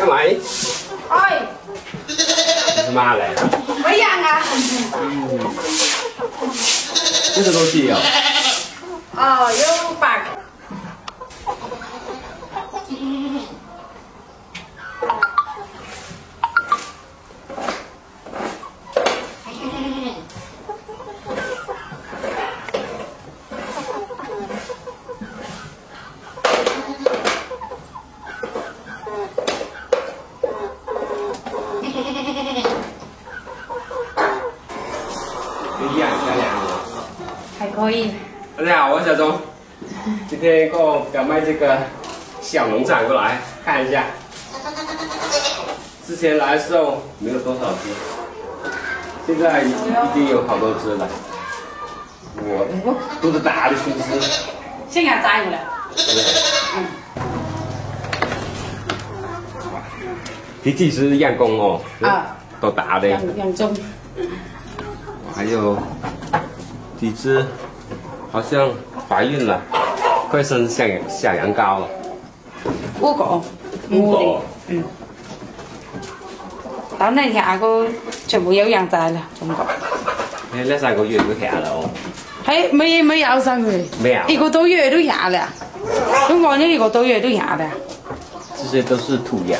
干嘛？哎，你是妈来的？不一样啊。这个东西有。哦，有八个。一样，漂亮。还可以。大家好，我是小钟。今天跟我表妹这个小农场过来看一下。之前来的时候没有多少只，现在已经有好多只了。我我都是大的雄狮。先给它摘过来。这几只养公哦，啊，都大的。养养中。还有几只好像怀孕了，快生小羊小羊羔了。五个。五个。嗯。到那下个全部有羊仔了，中国。哎，两三个月都下了哦。还没没要三个月。没有。一个多月都下了，中国的一个多月都下了。这些都是土羊。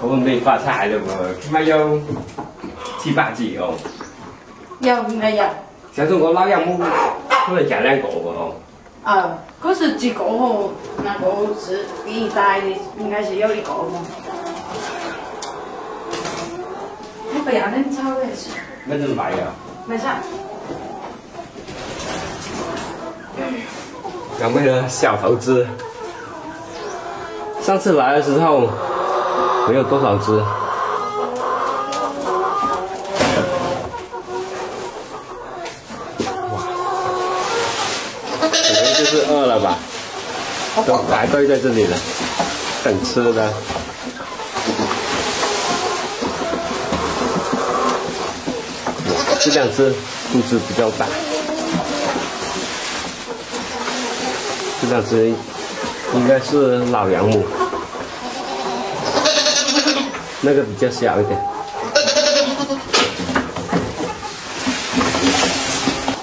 我们没发财的不？起码有七八只哦。有应该有。像中国老养母可能嫁两个不哦？啊，可是几个哦，那个是第一代的，应该是有一个嘛。我不要冷炒的是？没得卖呀。没事。表妹的小投资，上次来的时候没有多少只。哇，可能就是饿了吧，都排队在这里了，等吃的。哇这两只肚子比较大。这两只应该是老养母，那个比较小一点。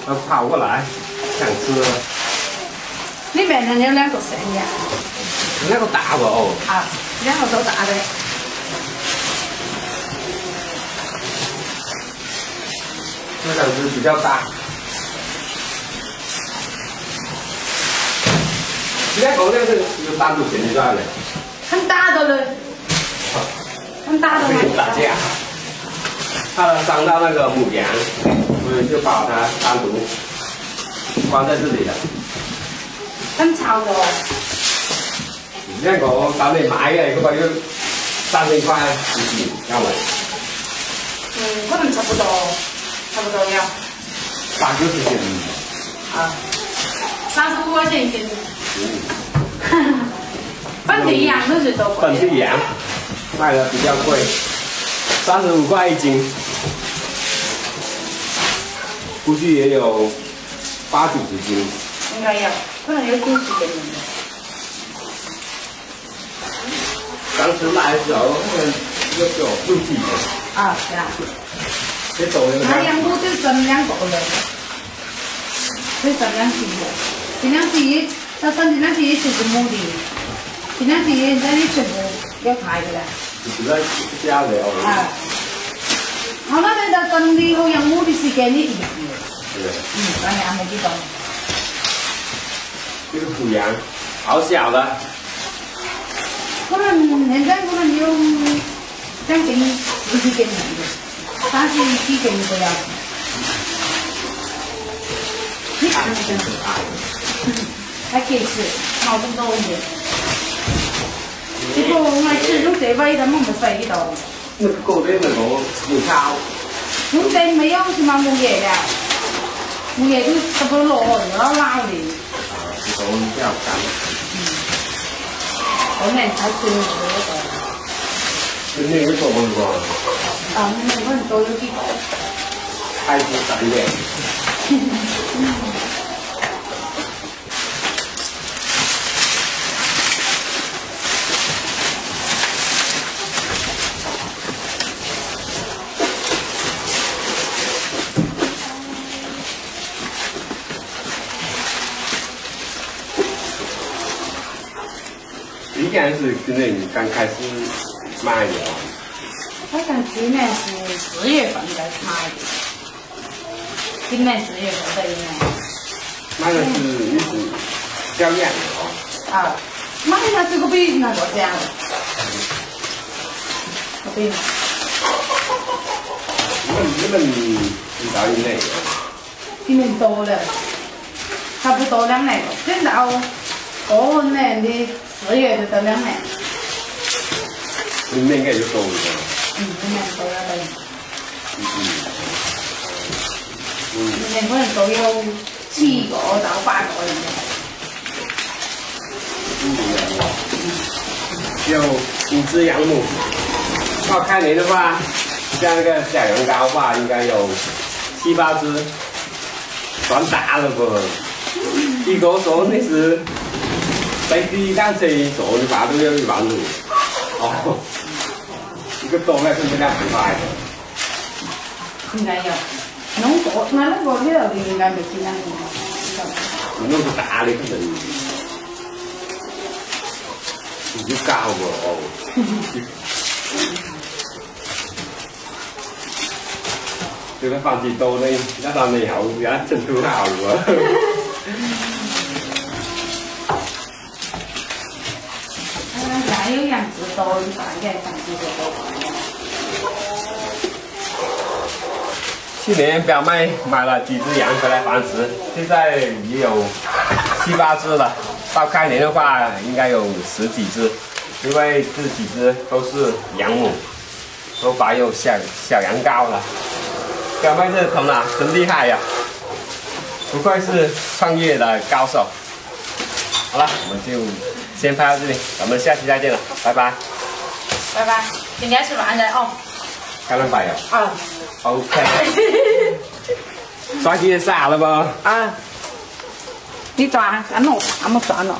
它跑过来想吃。里面呢有两个剩的。两个大的哦？啊，两个都大的。这两只比较大。两个那个有单独选的来的，很大的了，很大的。打架，怕伤到那个母羊，所以就把它单独关在这里了。很吵的。两个当你买嘅，嗰個要三千塊一件，有冇？嗯，可能差不多，差不多要。八九十斤。啊，三十五块钱一斤。本地羊都是多贵。本地羊卖的比较贵，三十五块一斤，估计也有八九十斤。应该有，可能有九十斤。当时买的时候，那个有有六几的。啊，对啊。这走的。那两股就整两个了，就分两斤的，这两斤。那上这两天就是母的，这两天那里全部要开的啊。我那边的生的和养母的时间是一样的。对。嗯，那你还没记到。这个土羊，好小的。可能现在可能有将近十几斤的，三十几斤都要。你看那个。还可以吃，毛都多一点。结果我爱吃肉这味的，冇乜肥到。那个狗的那个有烤。肉这没有什么木叶了，木叶就差不多老了，老老的。啊，这种比较干。嗯。后面才吃那个。今年有多么多？啊，那我们都有几个。还是三点。年是今年刚开始买的啊。好像今年是四月份开始买的，今年四月份的应该。买的是也是小羊的啊，买的这个比那个这样的，我比。你们你们知道以内？今年多了，差不多两年了，等到过完年的四月就到两年。明年应该就多了。嗯，今年收了点。嗯。嗯。明年可能都有七个到八个人。嗯。有五只羊母，靠开年的话，像那个小羊羔吧，应该有七八只。算大了不？一个说那是飞机辆车坐的话都要一万多。哦，一个多了肯定两百块。应该有，弄过那弄过里头的应该没几两个。弄个大的可能。你搞不哦。这个房子多呢，那当然好，也真土好啊。嗯，家去年表妹买了几只羊回来繁殖，现在也有七八只了。到开年的话，应该有十几只，因为这几只都是养母，都怀有小小羊羔了。表妹这头脑真厉害呀，不愧是创业的高手。好了，我们就先拍到这里，咱们下期再见了，拜拜。拜拜，今天吃饭了哦。开两百呀？啊。OK。刷机杀了吧？啊。你抓，俺弄啥么算了。